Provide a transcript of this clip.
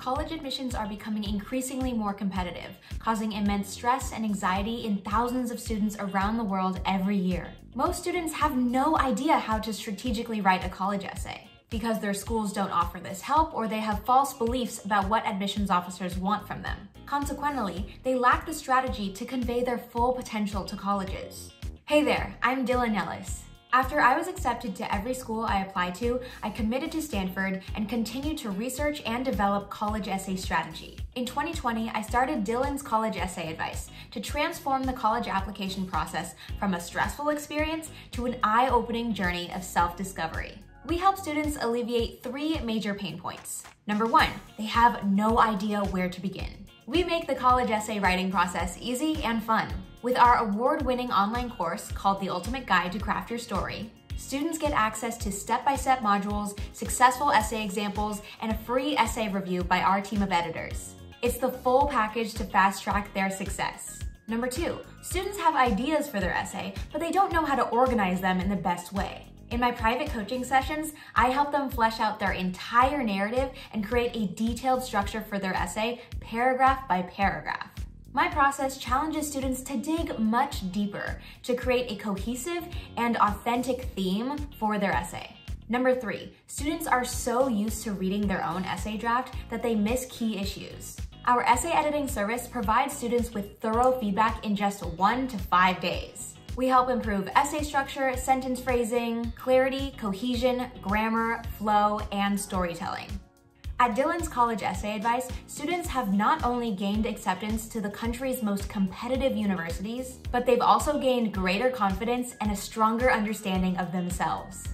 college admissions are becoming increasingly more competitive, causing immense stress and anxiety in thousands of students around the world every year. Most students have no idea how to strategically write a college essay because their schools don't offer this help or they have false beliefs about what admissions officers want from them. Consequently, they lack the strategy to convey their full potential to colleges. Hey there, I'm Dyllen Nellis. After I was accepted to every school I applied to, I committed to Stanford and continued to research and develop college essay strategy. In 2020, I started Dyllen's College Essay Advice to transform the college application process from a stressful experience to an eye-opening journey of self-discovery. We help students alleviate three major pain points. Number one, they have no idea where to begin. We make the college essay writing process easy and fun. With our award-winning online course called The Ultimate Guide to Craft Your Story, students get access to step-by-step modules, successful essay examples, and a free essay review by our team of editors. It's the full package to fast-track their success. Number two, students have ideas for their essay, but they don't know how to organize them in the best way. In my private coaching sessions, I help them flesh out their entire narrative and create a detailed structure for their essay, paragraph by paragraph. My process challenges students to dig much deeper to create a cohesive and authentic theme for their essay. Number three, students are so used to reading their own essay draft that they miss key issues. Our essay editing service provides students with thorough feedback in just one to five days. We help improve essay structure, sentence phrasing, clarity, cohesion, grammar, flow, and storytelling. At Dyllen's College Essay Advice, students have not only gained acceptance to the country's most competitive universities, but they've also gained greater confidence and a stronger understanding of themselves.